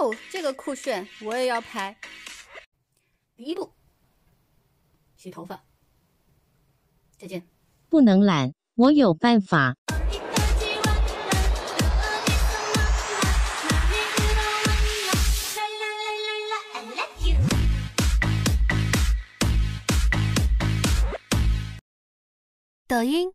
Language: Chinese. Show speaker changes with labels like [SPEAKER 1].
[SPEAKER 1] 哦这个酷炫我也要拍。第一步洗头发。再见。
[SPEAKER 2] 不能懒我有办法。
[SPEAKER 3] 抖音